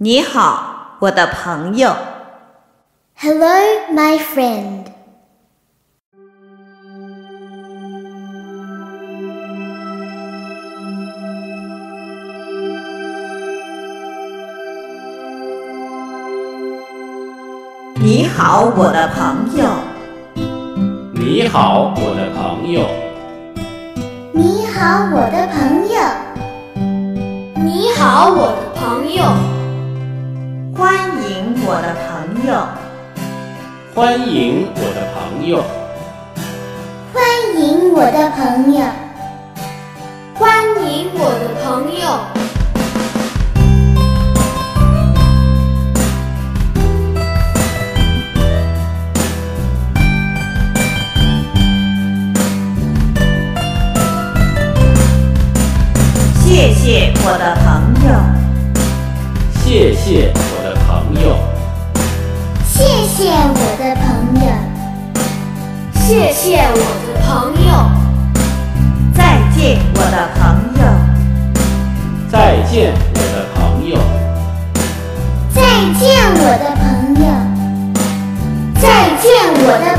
你好，我的朋友。Hello, my friend. 你好，我的朋友。你好，我的朋友。你好，我的朋友。你好，我的朋友。欢迎我的朋友。欢迎我的朋友。欢迎我的朋友。欢迎我的朋友。谢谢我的朋友。谢谢谢谢我的朋友。再见，我的朋友。再见，我的朋友。再见，我的朋友。再见，我的朋